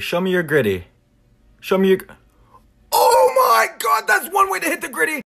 Show me your gritty. Show me your... Oh my god, that's one way to hit the gritty!